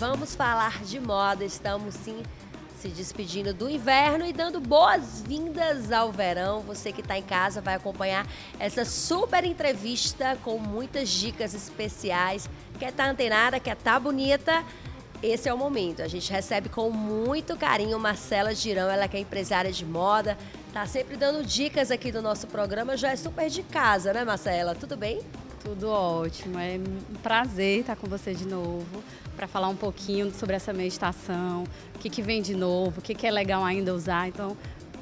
vamos falar de moda. Estamos sim se despedindo do inverno e dando boas-vindas ao verão. Você que está em casa vai acompanhar essa super entrevista com muitas dicas especiais. Quer estar tá antenada, quer estar tá bonita? Esse é o momento. A gente recebe com muito carinho Marcela Girão, ela que é empresária de moda, tá sempre dando dicas aqui do nosso programa, já é super de casa, né, Marcela? Tudo bem? Tudo ótimo. É um prazer estar com você de novo para falar um pouquinho sobre essa meia estação, o que, que vem de novo, o que, que é legal ainda usar. Então,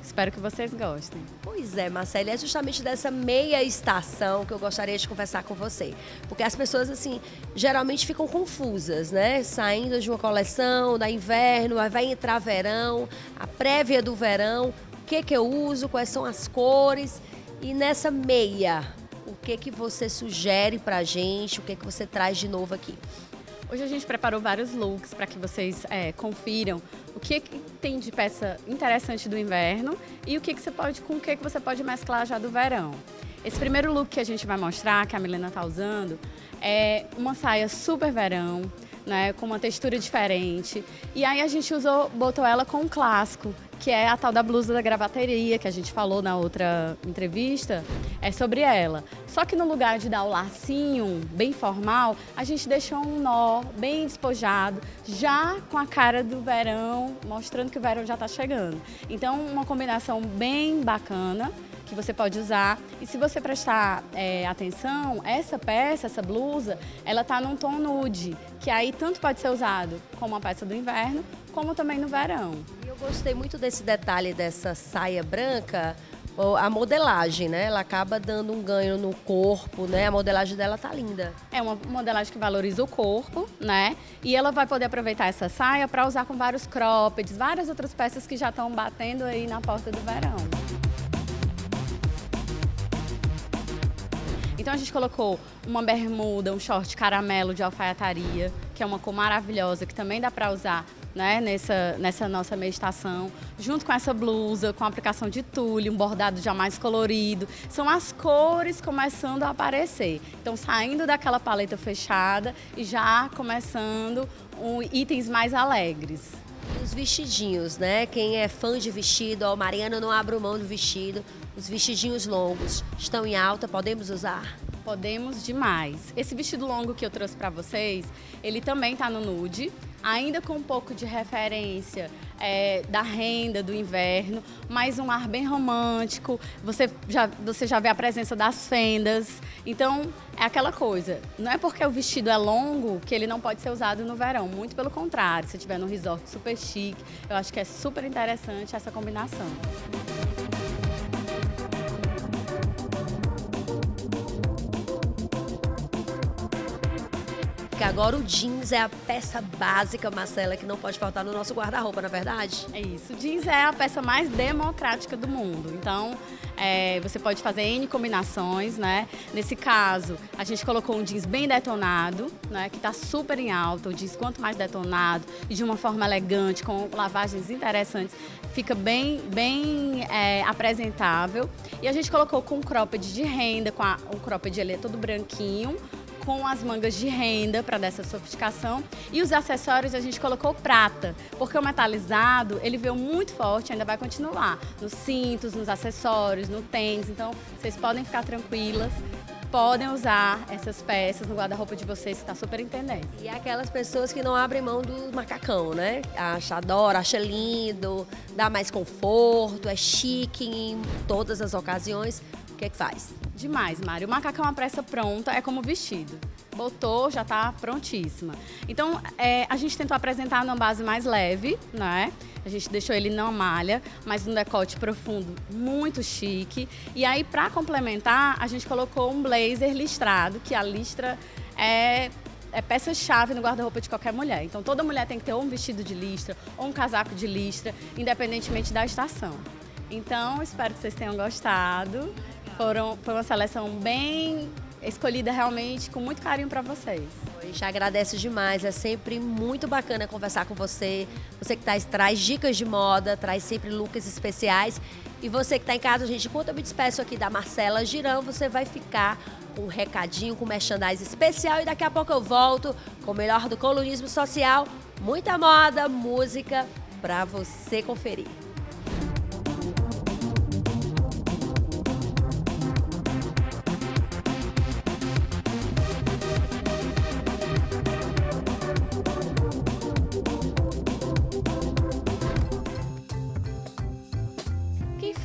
Espero que vocês gostem. Pois é, Marcela, é justamente dessa meia estação que eu gostaria de conversar com você. Porque as pessoas, assim, geralmente ficam confusas, né? Saindo de uma coleção, da inverno, vai entrar verão, a prévia do verão, o que, que eu uso, quais são as cores. E nessa meia, o que, que você sugere pra gente, o que, que você traz de novo aqui? Hoje a gente preparou vários looks para que vocês é, confiram o que, que, tem de peça interessante do inverno e o que, que você pode, com o que, que você pode mesclar já do verão. Esse primeiro look que a gente vai mostrar, que a Milena está usando, é uma saia super verão, né, com uma textura diferente. E aí a gente usou, botou ela com um clássico, que é a tal da blusa da gravateria, que a gente falou na outra entrevista, é sobre ela. Só que no lugar de dar o lacinho bem formal, a gente deixou um nó bem despojado, já com a cara do verão, mostrando que o verão já está chegando. Então, uma combinação bem bacana que você pode usar. E se você prestar é, atenção, essa peça, essa blusa, ela tá num tom nude, que aí tanto pode ser usado como uma peça do inverno, como também no verão. Eu gostei muito desse detalhe dessa saia branca, a modelagem, né? Ela acaba dando um ganho no corpo, né? A modelagem dela tá linda. É uma modelagem que valoriza o corpo, né? E ela vai poder aproveitar essa saia para usar com vários croppeds, várias outras peças que já estão batendo aí na porta do verão. Então a gente colocou uma bermuda, um short caramelo de alfaiataria, que é uma cor maravilhosa, que também dá para usar né, nessa, nessa nossa meditação, junto com essa blusa, com a aplicação de tule, um bordado já mais colorido. São as cores começando a aparecer. Então, saindo daquela paleta fechada e já começando um, itens mais alegres. Os vestidinhos, né? Quem é fã de vestido, ó, Mariana não abre mão do vestido. Os vestidinhos longos estão em alta, podemos usar? Podemos demais. Esse vestido longo que eu trouxe para vocês, ele também está no nude, ainda com um pouco de referência é, da renda do inverno, mas um ar bem romântico. Você já, você já vê a presença das fendas. Então, é aquela coisa. Não é porque o vestido é longo que ele não pode ser usado no verão. Muito pelo contrário. Se estiver num resort super chique, eu acho que é super interessante essa combinação. Porque agora o jeans é a peça básica, Marcela, que não pode faltar no nosso guarda-roupa, na é verdade? É isso. O jeans é a peça mais democrática do mundo. Então, é, você pode fazer N combinações, né? Nesse caso, a gente colocou um jeans bem detonado, né? Que está super em alta. O jeans quanto mais detonado e de uma forma elegante, com lavagens interessantes, fica bem, bem é, apresentável. E a gente colocou com um cropped de renda, com a, o cropped ele é todo branquinho, com as mangas de renda para dessa sofisticação e os acessórios a gente colocou prata, porque o metalizado ele veio muito forte, ainda vai continuar nos cintos, nos acessórios, no tênis, então vocês podem ficar tranquilas podem usar essas peças no guarda-roupa de vocês, que está super em tendência. E aquelas pessoas que não abrem mão do macacão, né? Acha, adora, acha lindo, dá mais conforto, é chique em todas as ocasiões. Que é que faz? Demais, Mário. O macacão uma peça pronta é como vestido. Botou, já está prontíssima. Então, é, a gente tentou apresentar numa base mais leve, né? A gente deixou ele não malha, mas um decote profundo, muito chique. E aí, para complementar, a gente colocou um blazer listrado, que a listra é é peça-chave no guarda-roupa de qualquer mulher. Então toda mulher tem que ter ou um vestido de listra ou um casaco de listra, independentemente da estação. Então, espero que vocês tenham gostado. Foram, foi uma seleção bem escolhida realmente com muito carinho para vocês. gente agradece demais, é sempre muito bacana conversar com você. Você que tá, traz dicas de moda, traz sempre looks especiais. E você que está em casa, gente, enquanto eu me despeço aqui da Marcela Girão, você vai ficar com um recadinho, com merchandising especial. E daqui a pouco eu volto com o melhor do colunismo social, muita moda, música para você conferir.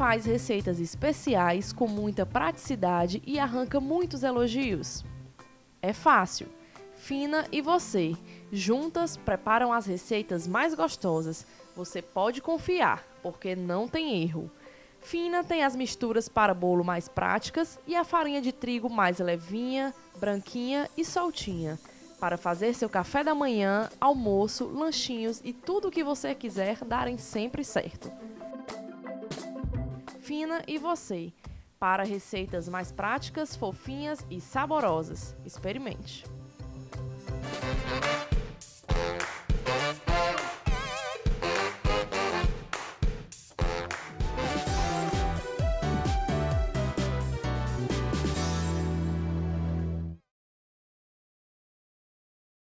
Faz receitas especiais com muita praticidade e arranca muitos elogios? É fácil. Fina e você, juntas, preparam as receitas mais gostosas. Você pode confiar, porque não tem erro. Fina tem as misturas para bolo mais práticas e a farinha de trigo mais levinha, branquinha e soltinha, para fazer seu café da manhã, almoço, lanchinhos e tudo o que você quiser darem sempre certo. Fina e você, para receitas mais práticas, fofinhas e saborosas. Experimente!